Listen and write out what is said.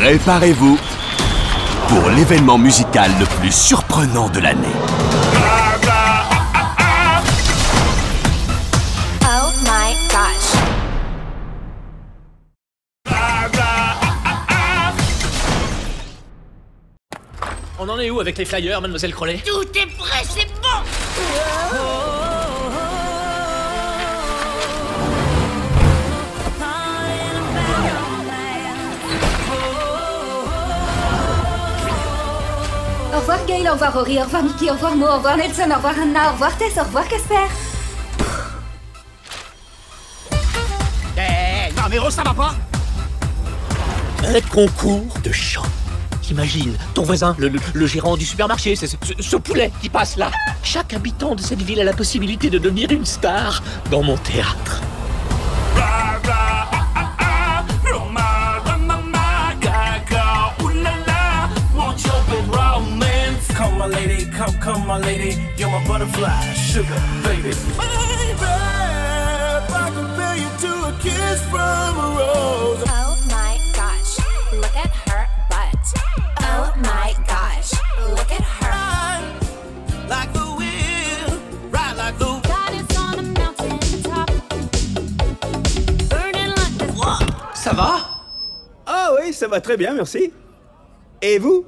Préparez-vous pour l'événement musical le plus surprenant de l'année. Oh my gosh. On en est où avec les flyers, mademoiselle Crowley Tout est prêt, c'est bon revoir Gail, au revoir Rory, au revoir Mickey, au revoir Mo, au revoir Nelson, au revoir Anna, au revoir Tess, au revoir Casper. Eh, non mais Rose, ça va pas Un concours de chant. T'imagines, ton voisin, le, le- le gérant du supermarché, c'est ce, ce- ce poulet qui passe là. Chaque habitant de cette ville a la possibilité de devenir une star dans mon théâtre. Come my lady, come, come my lady, you're my butterfly, sugar baby. Baby, if I feel you to a kiss from a rose. Oh my gosh. Look at her butt. Oh my gosh. Look at her. Ride like the wind, ride like the God is on a mountain top. Burning like the Ça va? Ah oui, ça va très bien, merci. Et vous?